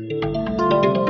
Música